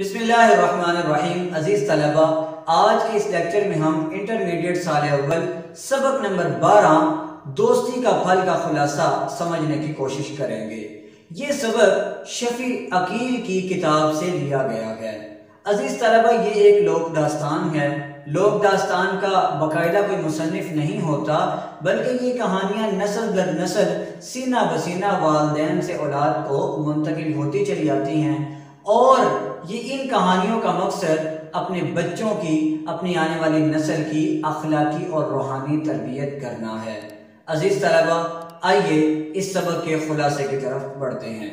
बिस्मिल्लाहिर्रहमानिर्रहीम। अज़ीज़ तलबा, आज के इस लेक्चर में हम इंटरमीडिएट साल अव्वल, सबक नंबर 12 दोस्ती का फल का खुलासा समझने की कोशिश करेंगे। ये सबक शफी अकील की किताब से लिया गया है। अज़ीज़ तलबा, ये एक लोक दास्तान है। लोक दास्तान का बाकायदा कोई मुसनफ़ नहीं होता, बल्कि ये कहानियाँ नस्ल दर नस्ल, सीना बसीना वालदेन से औलाद को मुंतकिल होती चली जाती हैं। और ये इन कहानियों का मकसद अपने बच्चों की, अपनी आने वाली नस्ल की अखलाकी और रूहानी तरबियत करना है। अज़ीज़ तलबा, आइए इस सबक के खुलासे की तरफ़ बढ़ते हैं।